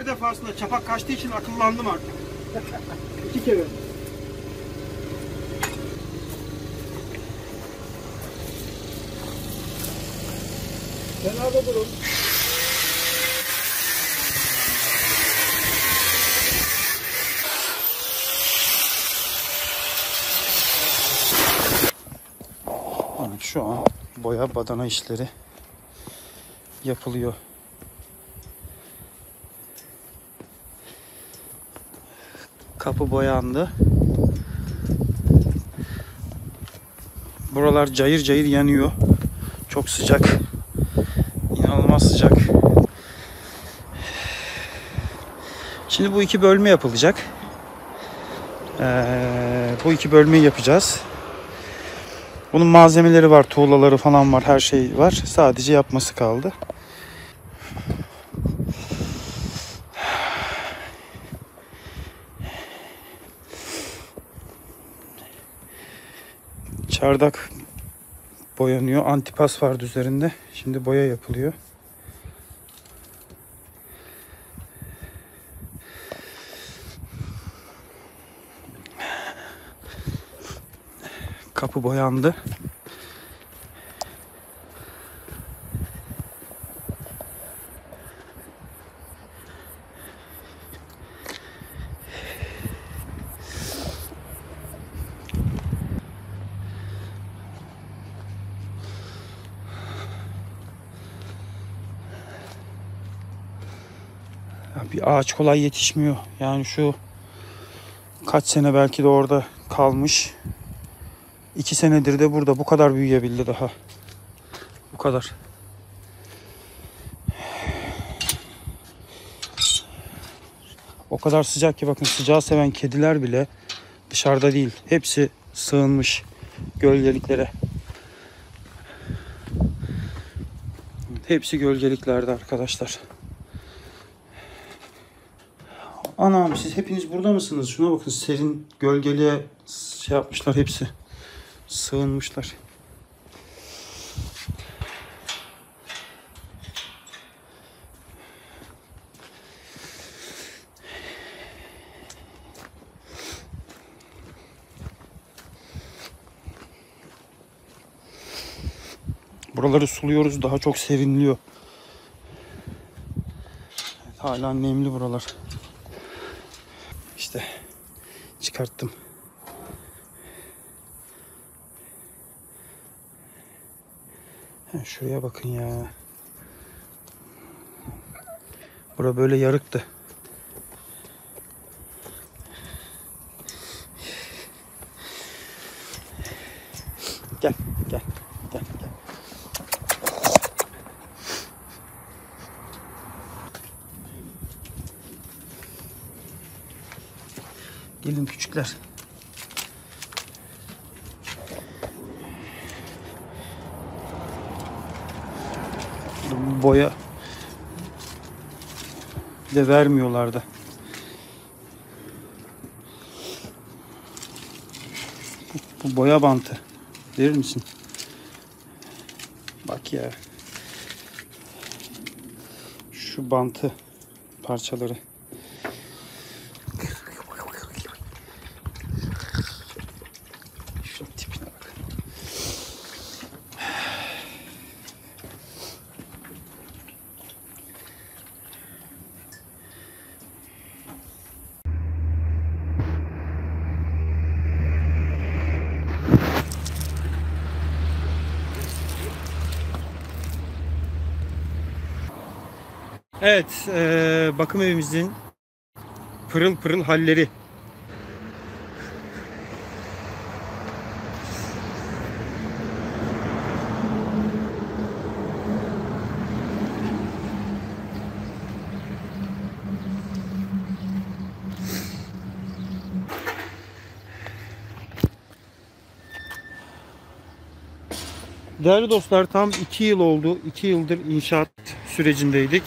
Her defasında çapak kaçtığı için akıllandım artık. İki kere. Kenarda durun. Şu an boya badana işleri yapılıyor. Kapı boyandı. Buralar cayır cayır yanıyor. Çok sıcak. İnanılmaz sıcak. Şimdi bu iki bölme yapılacak. Ee, bu iki bölmeyi yapacağız. Bunun malzemeleri var, tuğlaları falan var, her şey var. Sadece yapması kaldı. Çardak boyanıyor. Antipas vardı üzerinde. Şimdi boya yapılıyor. Kapı boyandı. Bir ağaç kolay yetişmiyor. Yani şu kaç sene belki de orada kalmış. İki senedir de burada bu kadar büyüyebildi daha. Bu kadar. O kadar sıcak ki bakın sıcağı seven kediler bile dışarıda değil. Hepsi sığınmış gölgeliklere. Hepsi gölgeliklerde arkadaşlar. Anam siz hepiniz burada mısınız? Şuna bakın serin gölgeliğe şey yapmışlar hepsi. Sığınmışlar. Buraları suluyoruz daha çok serinliyor. Evet, hala nemli buralar. Çıkarttım. Şuraya bakın ya. Bura böyle yarıktı. Boya de vermiyorlardı. Bu, bu boya bantı. Verir misin? Bak ya. Şu bantı parçaları. Şu tipine bak. Evet, eee, bakım evimizin pırıl pırıl halleri. Değerli dostlar tam 2 yıl oldu. 2 yıldır inşaat sürecindeydik.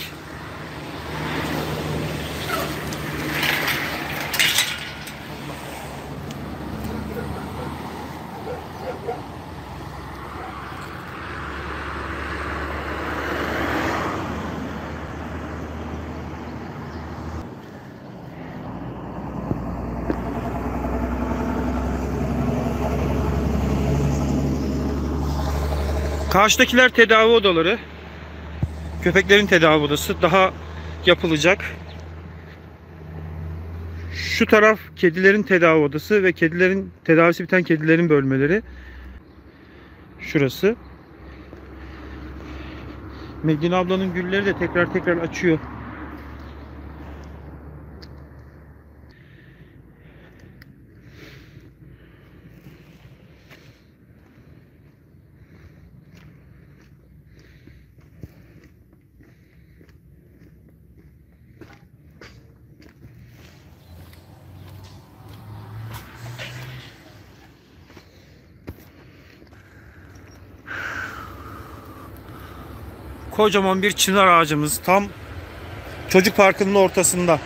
Karşıdakiler tedavi odaları. Köpeklerin tedavi odası daha yapılacak. Şu taraf kedilerin tedavi odası ve kedilerin tedavisi biten kedilerin bölmeleri. Şurası. Medine ablanın gülleri de tekrar tekrar açıyor. Kocaman bir çınar ağacımız tam çocuk parkının ortasında.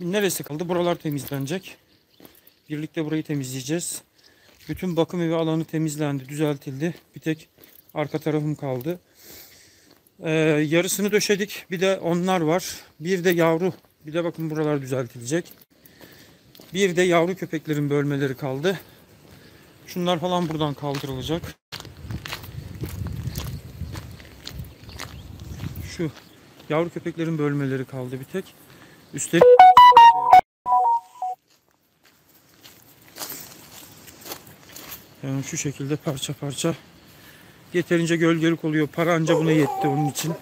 Neresi kaldı? Buralar temizlenecek. Birlikte burayı temizleyeceğiz. Bütün bakım evi alanı temizlendi, düzeltildi. Bir tek arka tarafım kaldı. Ee, yarısını döşedik. Bir de onlar var. Bir de yavru. Bir de bakın buralar düzeltilecek. Bir de yavru köpeklerin bölmeleri kaldı. Şunlar falan buradan kaldırılacak. Şu yavru köpeklerin bölmeleri kaldı bir tek. Üstelik Yani şu şekilde parça parça yeterince gölgelik oluyor. Para anca buna yetti onun için.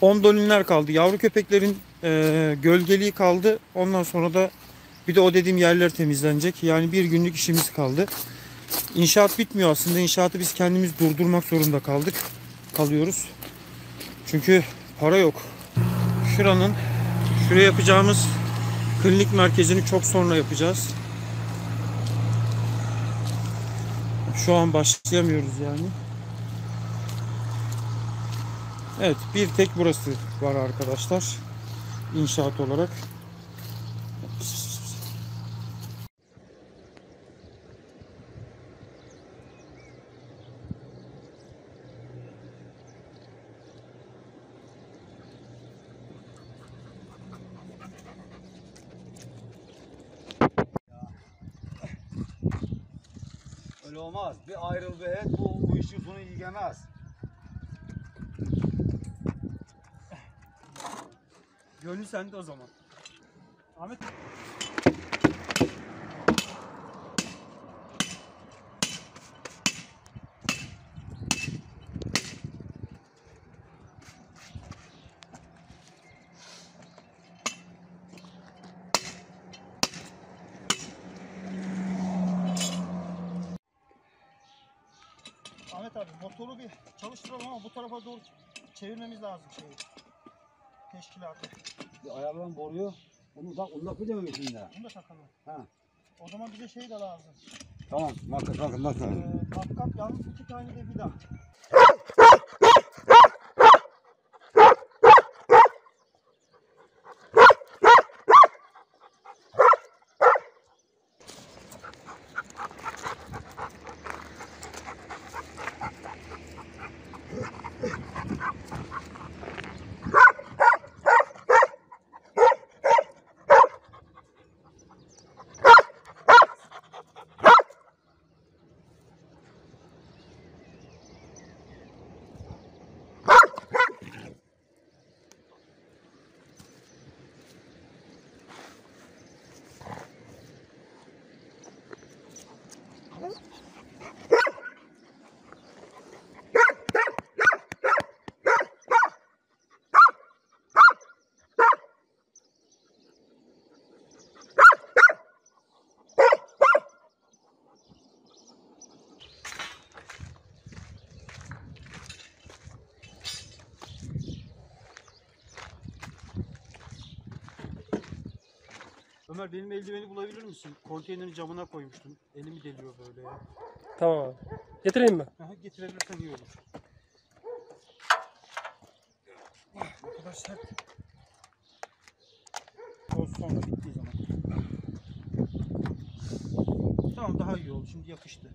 Ondolinler kaldı. Yavru köpeklerin e, gölgeliği kaldı. Ondan sonra da bir de o dediğim yerler temizlenecek. Yani bir günlük işimiz kaldı. İnşaat bitmiyor aslında. İnşaatı biz kendimiz durdurmak zorunda kaldık. Kalıyoruz. Çünkü para yok. Şuranın şuraya yapacağımız klinik merkezini çok sonra yapacağız. Şu an başlayamıyoruz yani. Evet bir tek burası var arkadaşlar. İnşaat olarak. Öyle olmaz. Bir ayrıl bir et bu, bu işin Gönlü sende o zaman. Ahmet Ahmet abi motoru bir çalıştıralım ama bu tarafa doğru çevirmemiz lazım şeyi. Teşkilatı. Bir ayarlan boruyu. Onu da onu da koyacağım içinde. Bunu da takalım. Ha. O zaman bize şey de lazım. Tamam. Bakın bakın bakın. Ee, matkap yalnız iki tane de vida. Ömer benim eldiveni bulabilir misin? Konteynerin camına koymuştum. Elimi deliyor böyle ya. Tamam abi. Getireyim mi? Aha, getirebilirsen iyi olur. Sert. Toz sonra bittiği zaman. Tamam daha iyi oldu. Şimdi yakıştı.